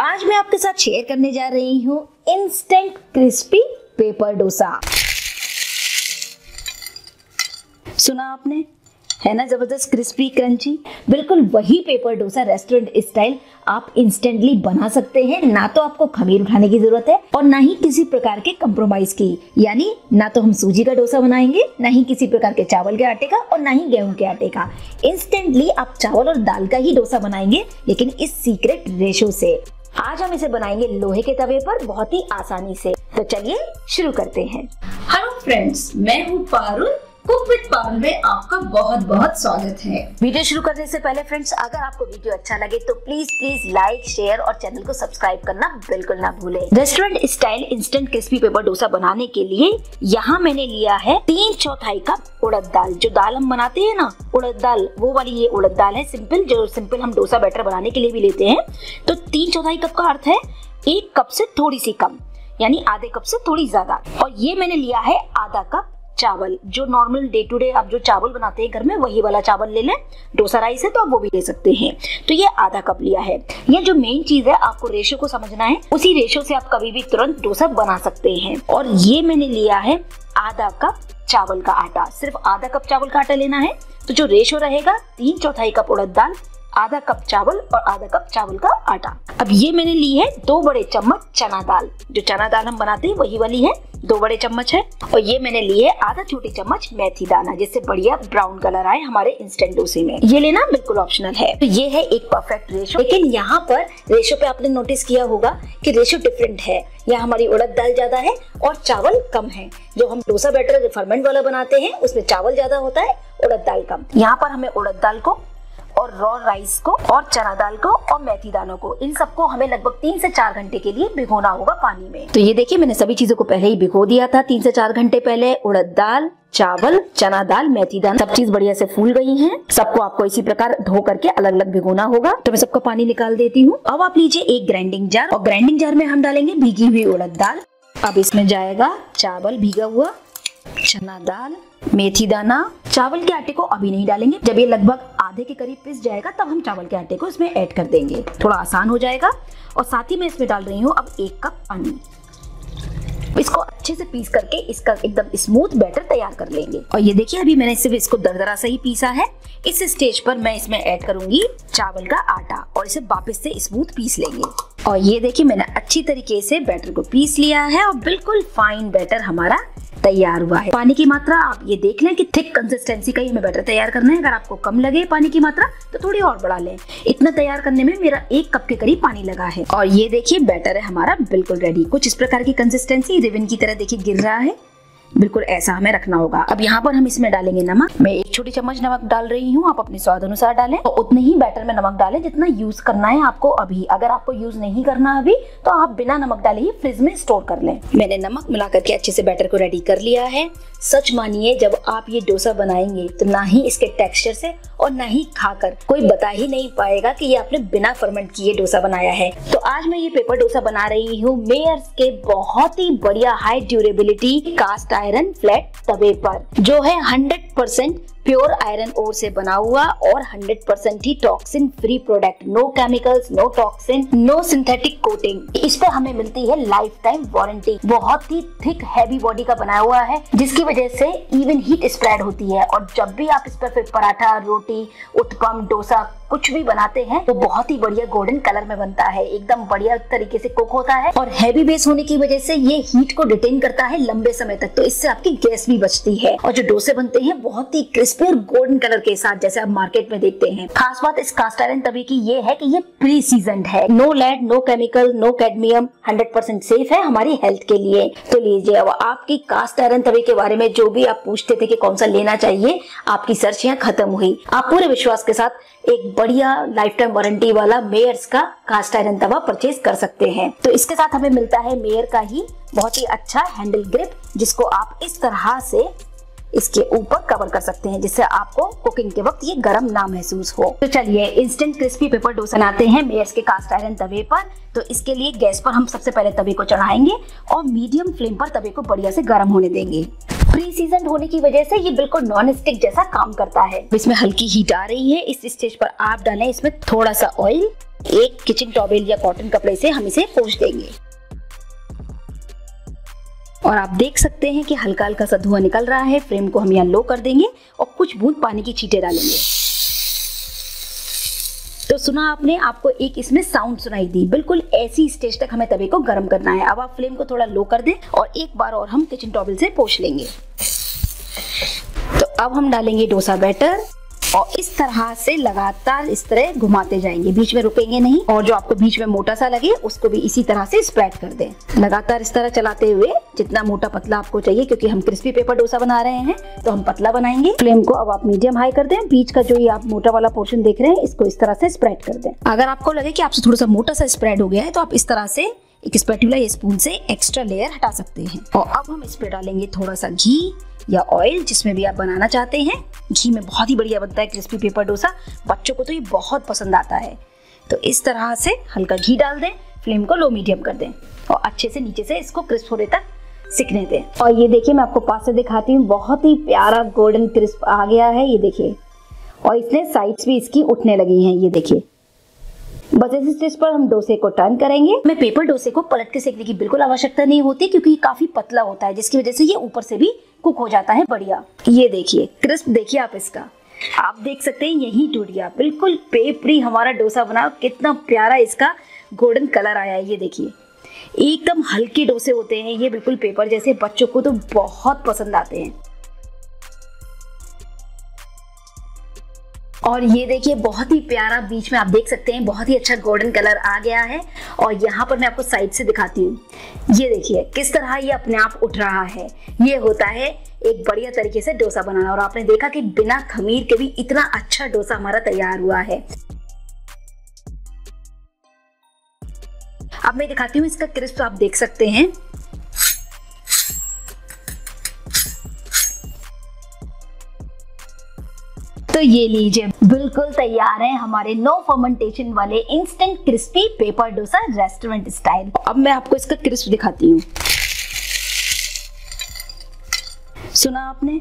आज मैं आपके साथ शेयर करने जा रही हूँ इंस्टेंट क्रिस्पी पेपर डोसा। सुना आपने? है ना ज़बरदस्त क्रिस्पी क्रंची बिल्कुल वही पेपर डोसा रेस्टोरेंट स्टाइल आप इंस्टेंटली बना सकते हैं। ना तो आपको खमीर उठाने की ज़रूरत है और ना ही किसी प्रकार के कंप्रोमाइज की। यानी ना तो हम सूजी का डोसा बनाएँगे, ना ही किसी प्रकार के चावल के आटे का और ना ही गेहूँ के आटे का। इंस्टेंटली आप चावल और दाल का ही डोसा बनाएँगे, लेकिन इस सीक्रेट रेशो से। आज हम इसे बनाएँगे लोहे के तवे पर बहुत ही आसानी से। तो चलिए शुरू करते हैं। हेलो फ्रेंड्स मैं हूँ पारुल। कुक विद पारुल में आपका बहुत बहुत स्वागत है। वीडियो शुरू करने से पहले फ्रेंड्स, अगर आपको वीडियो अच्छा लगे तो प्लीज़ प्लीज़ लाइक शेयर और चैनल को सब्सक्राइब करना बिल्कुल ना भूले। Restaurant style instant crispy paper dosa बनाने के लिए यहाँ मैंने लिया है तीन चौथाई कप उड़द दाल। जो दाल हम बनाते हैं ना, उड़द दाल, वो वाली ये उड़द दाल है सिंपल जो सिंपल हम डोसा बैटर बनाने के लिए भी लेते हैं। तो तीन चौथाई कप का अर्थ है एक कप से थोड़ी सी कम, यानी आधे कप से थोड़ी ज़्यादा। और ये मैंने लिया है आधा कप चावल, जो नॉर्मल डे टू डे आप जो चावल बनाते हैं घर में, वही वाला चावल ले लें। डोसा राइस है तो आप वो भी ले सकते हैं। तो ये आधा कप लिया है। ये जो मेन चीज़ है, आपको रेशो को समझना है। उसी रेशो से आप कभी भी तुरंत डोसा बना सकते हैं। और ये मैंने लिया है आधा कप चावल का आटा। सिर्फ़ आधा कप चावल का आटा लेना है। तो जो रेशो रहेगा, तीन चौथाई कप उड़द दाल आधा कप चावल और आधा कप चावल का आटा। अब ये मैंने ली है दो बड़े चम्मच चना दाल। जो चना दाल हम बनाते हैं, वही वाली है, दो बड़े चम्मच है। और ये मैंने ली है आधा छोटी चम्मच मेथी दाना, जिससे बढ़िया ब्राउन कलर आए हमारे इंस्टेंट डोसे में। ये लेना बिल्कुल ऑप्शनल है। तो ये है एक परफेक्ट रेशो लेकिन यहाँ पर रेशो पे आपने नोटिस किया होगा कि रेशो डिफरेंट है। यहाँ हमारी उड़द दाल ज़्यादा है और चावल कम है। जो हम डोसा बैटर फर्मेंट वाला बनाते हैं, उसमें चावल ज़्यादा होता है, उड़द दाल कम। यहाँ पर हमें उड़द दाल को और रॉ राइस को, और चना दाल को, और मेथी दानों को। इन सबको हमें लगभग तीन से चार घंटे के लिए भिगोना होगा पानी में। तो ये देखिए, मैंने सभी चीज़ों को पहले ही भिगो दिया था तीन से चार घंटे पहले। उड़द दाल, चावल, चना दाल, मेथी दाल, सब चीज़ बढ़िया से फूल गई हैं। सबको आपको इसी प्रकार धो करके अलग अलग भिगोना होगा। तो मैं सबका पानी निकाल देती हूँ। अब आप लीजिए एक ग्राइंडिंग जार और ग्राइंडिंग जार में हम डालेंगे भीगी हुई उड़द दाल। अब इसमें जाएगा चावल भीगा हुआ, चना दाल, मेथी दाना चावल के आटे को अभी नहीं डालेंगे। जब ये लगभग आधे के करीब पिस जाएगा, तब हम चावल के आटे को इसमें ऐड कर देंगे। थोड़ा आसान हो जाएगा। और साथ ही मैं इसमें डाल रही हूँ अब एक कप पानी। इसको अच्छे से पीस करके इसका एकदम स्मूथ बैटर तैयार कर लेंगे। और ये देखिए, अभी मैंने सिर्फ़ इसको दरदरा से ही पीसा है। इस स्टेज पर मैं इसमें ऐड करूँगी चावल का आटा और इसे वापस से स्मूथ पीस लेंगे। और ये देखिए, मैंने अच्छी तरीके से बैटर को पीस लिया है और बिल्कुल फाइन बैटर हमारा तैयार हुआ है। पानी की मात्रा आप ये देख लें कि थिक कंसिस्टेंसी का ही हमें बैटर तैयार करना है। अगर आपको कम लगे पानी की मात्रा तो थोड़ी और बढ़ा लें। इतना तैयार करने में मेरा एक कप के करीब पानी लगा है। और ये देखिए बैटर है हमारा, बिल्कुल रेडी कुछ इस प्रकार की कंसिस्टेंसी रिविन की तरह देखिए, गिर रहा है। बिल्कुल ऐसा हमें रखना होगा। अब यहाँ पर हम इसमें डालेंगे नमक। मैं एक छोटी चम्मच नमक डाल रही हूँ, आप अपने स्वाद अनुसार डालें। और उतने ही बैटर में नमक डालें जितना यूज़ करना है आपको अभी। अगर आपको यूज़ नहीं करना अभी तो आप बिना नमक डाले ही फ्रिज में स्टोर कर लें। मैंने नमक मिला करके अच्छे से बैटर को रेडी कर लिया है। सच मानिए, जब आप ये डोसा बनाएँगे तो ना ही इसके टेक्स्चर से और ना ही खाकर। कोई बता ही नहीं पाएगा कि ये आपने बिना फर्मेंट किए डोसा बनाया है। तो आज मैं ये पेपर डोसा बना रही हूँ। मेयर्स के बहुत ही बढ़िया high durability cast iron flat तवे पर, जो है hundred percent pure iron ore से बना हुआ और 100 परसेंट ही toxin free product. No chemicals no toxin no synthetic coating इस पर हमें मिलती है लाइफ टाइम वारंटी बहुत ही थिक हैवी बॉडी का बनाया हुआ है, जिसकी वजह से इवन हीट स्प्रेड होती है। और जब भी आप इस पर फिर पराठा, रोटी, उत्पम, डोसा कुछ भी बनाते हैं तो बहुत ही बढ़िया गोल्डन कलर में बनता है। एकदम बढ़िया तरीके से कुक होता है और हैवी बेस होने की वजह से ये हीट को डिटेन करता है लंबे समय तक। तो इससे आपकी गैस भी बचती है। और जो डोसे बनते हैं, बहुत ही क्रिस्पी और गोल्डन कलर के साथ जैसे आप मार्केट में देखते हैं। खास बात इस कास्ट आयरन तवे की ये है कि ये प्री सीज़न है। No lead no chemical no cadmium hundred percent safe है हमारी हेल्थ के लिए। तो लीजिए अब आपकी कास्ट आयरन तवे के बारे में जो भी आप पूछते थे कि कौन सा लेना चाहिए, आपकी सर्च यहाँ खत्म हुई। आप पूरे विश्वास के साथ एक बढ़िया लाइफ टाइम वारंटी वाला मेयर्स का कास्ट आयरन तवा परचेज कर सकते हैं। तो इसके साथ हमें मिलता है मेयर का ही बहुत ही अच्छा हैंडल ग्रिप जिसको आप इस तरह से इसके ऊपर कवर कर सकते हैं, जिससे आपको कुकिंग के वक्त ये गर्म ना महसूस हो। तो चलिए इंस्टेंट क्रिस्पी पेपर डोसा बनाते हैं। मेयर्स के कास्ट आयरन तवे पर। तो इसके लिए गैस पर हम सबसे पहले तवे को चढ़ाएँगे और मीडियम फ्लेम पर तवे को बढ़िया से गर्म होने देंगे। प्री सीज़न होने की वजह से ये बिल्कुल नॉन स्टिक जैसा काम करता है। इसमें हल्की हीट आ रही है। इस स्टेज पर आप डालें इसमें थोड़ा सा ऑयल एक किचन टॉवेल या कॉटन कपड़े से हम इसे पोष देंगे। और आप देख सकते हैं कि हल्का हल्का सा धुआँ निकल रहा है फ्लेम को हम यहाँ लो कर देंगे और कुछ बूंद पानी की छींटे डालेंगे। तो सुना आपने, आपको एक इसमें साउंड सुनाई दी। बिल्कुल ऐसी स्टेज तक हमें तवे को गर्म करना है। अब आप फ्लेम को थोड़ा लो कर दें और एक बार और हम किचन टॉवल से पोछ लेंगे। तो अब हम डालेंगे डोसा बैटर और इस तरह से लगातार इस तरह घुमाते जाएँगे। बीच में रुकेंगे नहीं और जो आपको बीच में मोटा सा लगे, उसको भी इसी तरह से स्प्रेड कर दें। लगातार इस तरह चलाते हुए जितना मोटा पतला आपको चाहिए, क्योंकि हम क्रिस्पी पेपर डोसा बना रहे हैं तो हम पतला बनाएँगे। फ्लेम को अब आप मीडियम हाई कर दें। बीच का जो ये आप मोटा वाला पोर्शन देख रहे हैं, इसको इस तरह से स्प्रेड कर दें। अगर आपको लगे कि आपसे थोड़ा सा मोटा सा स्प्रेड हो गया है तो आप इस तरह से एक स्पेटुला या स्पून से एक्स्ट्रा लेयर हटा सकते हैं। और अब हम इस पे डालेंगे थोड़ा सा घी या ऑयल जिसमें भी आप बनाना चाहते हैं। घी में बहुत ही बढ़िया बनता है क्रिस्पी पेपर डोसा। बच्चों को तो ये बहुत पसंद आता है। तो इस तरह से हल्का घी डाल दें फ्लेम को लो मीडियम कर दें और अच्छे से नीचे से इसको क्रिस्प होने तक सिकने दें। और ये देखिए, मैं आपको पास से दिखाती हूँ, बहुत ही प्यारा गोल्डन क्रिस्प आ गया है, ये देखिए। और इसलिए साइड्स भी इसकी उठने लगी हैं, ये देखिए। बस इस स्टेज पर हम डोसे को टर्न करेंगे। मैं पेपर डोसे को पलट के सेकने की बिल्कुल आवश्यकता नहीं होती, क्योंकि ये काफ़ी पतला होता है, जिसकी वजह से ये ऊपर से भी कुक हो जाता है। बढ़िया। ये देखिए क्रिस्प देखिए आप इसका। आप देख सकते हैं, यही टूट गया। बिल्कुल पेपरी हमारा डोसा बना, कितना प्यारा इसका गोल्डन कलर आया है। ये देखिए, एकदम हल्के डोसे होते हैं, ये बिल्कुल पेपर जैसे, बच्चों को तो बहुत पसंद आते हैं। और ये देखिए, बहुत ही प्यारा बीच में आप देख सकते हैं, बहुत ही अच्छा गोल्डन कलर आ गया है। और यहाँ पर मैं आपको साइड से दिखाती हूँ। ये देखिए, किस तरह ये अपने आप उठ रहा है। ये होता है एक बढ़िया तरीके से डोसा बनाना। और आपने देखा कि बिना खमीर के भी इतना अच्छा डोसा हमारा तैयार हुआ है। अब मैं दिखाती हूँ इसका क्रिस्प आप देख सकते हैं। तो ये लीजिए। बिल्कुल तैयार है हमारे नो फर्मेंटेशन वाले instant crispy paper dosa restaurant style अब मैं आपको इसका क्रिस्प दिखाती हूँ। सुना आपने?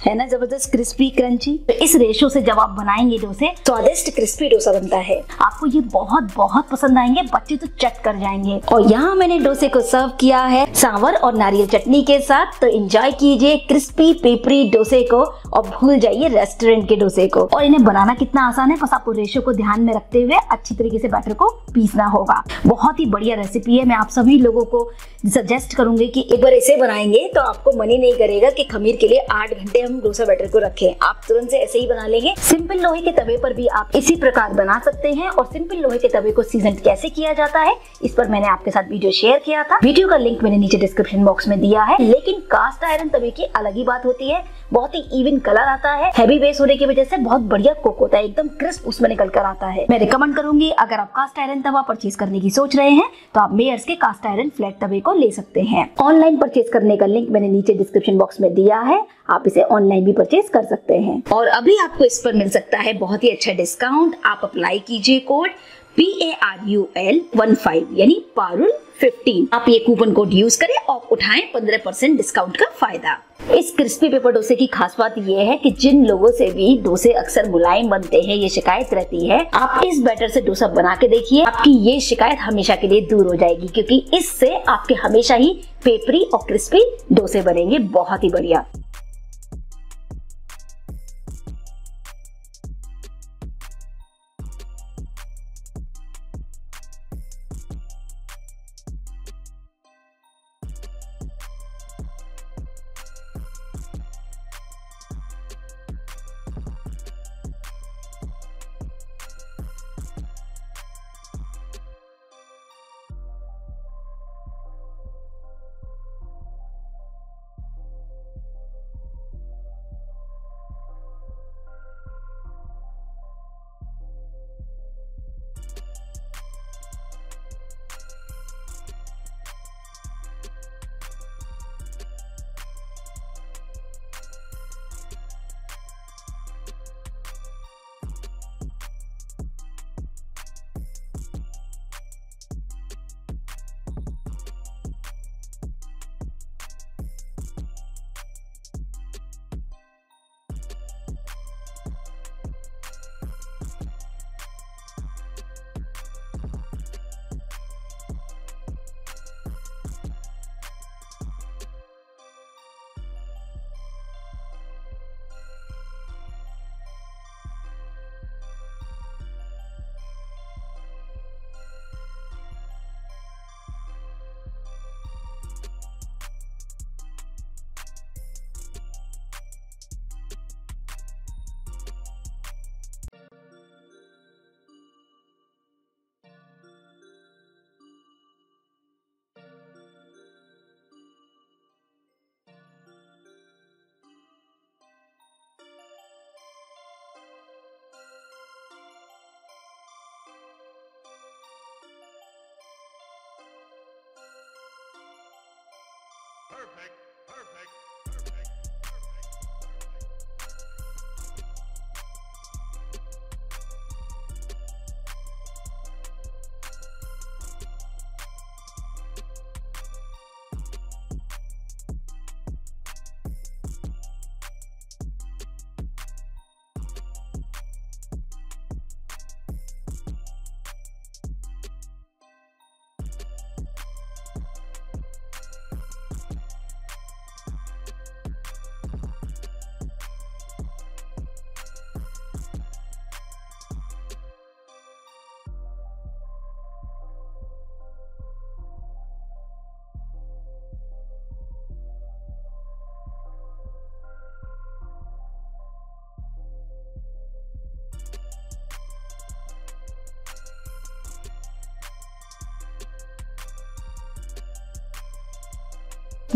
है ना ज़बरदस्त क्रिस्पी क्रंची तो इस रेशो से जब आप बनाएँगे डोसे, स्वादिष्ट क्रिस्पी डोसा बनता है। आपको ये बहुत बहुत पसंद आएँगे, बच्चे तो चट कर जाएँगे। और यहाँ मैंने डोसे को सर्व किया है सांवर और नारियल चटनी के साथ। तो एंजॉय कीजिए क्रिस्पी पेपरी डोसे को और भूल जाइए रेस्टोरेंट के डोसे को। और इन्हें बनाना कितना आसान है, बस आपको रेशो को ध्यान में रखते हुए अच्छी तरीके से बैटर को पीसना होगा। बहुत ही बढ़िया रेसिपी है, मैं आप सभी लोगों को सजेस्ट करूँगी कि एक बार इसे बनाएँगे तो आपको मन ही नहीं करेगा कि खमीर के लिए आठ घंटे हम डोसा बैटर को रखें। आप तुरंत से ऐसे ही बना लेंगे। सिंपल लोहे के तवे पर भी आप इसी प्रकार बना सकते हैं और सिंपल लोहे के तवे को सीज़न कैसे किया जाता है, इस पर मैंने आपके साथ वीडियो शेयर किया था। वीडियो का लिंक मैंने नीचे डिस्क्रिप्शन बॉक्स में दिया है। लेकिन कास्ट आयरन तवे की अलग ही बात होती है। बहुत ही इवन कलर आता है। हैवी बेस होने की वजह से बहुत बढ़िया कुक होता है। एकदम क्रिस्प उसमें निकल कर आता है। मैं रिकमेंड करूँगी, अगर आप कास्ट आयरन तवा परचेज करने की सोच रहे हैं तो आप मेयर्स के कास्ट आयरन फ्लैट तवे को ले सकते हैं। ऑनलाइन परचेज करने का लिंक मैंने नीचे डिस्क्रिप्शन बॉक्स में दिया है। आप इसे ऑनलाइन भी परचेज कर सकते हैं। और अभी आपको इस पर मिल सकता है बहुत ही अच्छा डिस्काउंट आप अप्लाई कीजिए code P A R U L one five यानी पारुल फिफ्टीन आप ये कूपन कोड यूज़ करें और उठाएँ पंद्रह परसेंट डिस्काउंट का फ़ायदा। इस क्रिस्पी पेपर डोसे की खास बात यह है कि जिन लोगों से भी डोसे अक्सर मुलायम बनते हैं, ये शिकायत रहती है, आप इस बैटर से डोसा बना के देखिए, आपकी ये शिकायत हमेशा के लिए दूर हो जाएगी, क्योंकि इससे आपके हमेशा ही पेपरी और क्रिस्पी डोसे बनेंगे। बहुत ही बढ़िया। Perfect. Perfect.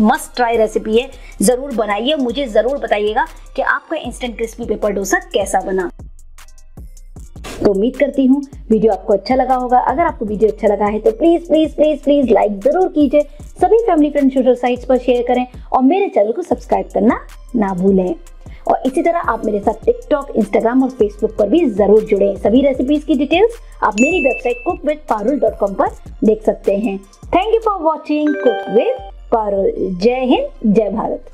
Must try recipe है, ज़रूर बनाइए मुझे ज़रूर बताइएगा कि आपका इंस्टेंट क्रिस्पी पेपर डोसा कैसा बना। तो उम्मीद करती हूँ, वीडियो आपको अच्छा लगा होगा। अगर आपको वीडियो अच्छा लगा है तो please please please please like ज़रूर कीजिए। सभी फैमिली फ्रेंड सोशल साइट्स पर शेयर करें और मेरे चैनल को सब्सक्राइब करना ना भूलें। और इसी तरह आप मेरे साथ टिकटॉक इंस्टाग्राम और फेसबुक पर भी ज़रूर जुड़े। सभी रेसिपीज़ की डिटेल्स आप मेरी वेबसाइट कुक विद पर देख सकते हैं। Thank you for watching cook with Parul जय हिंद जय भारत।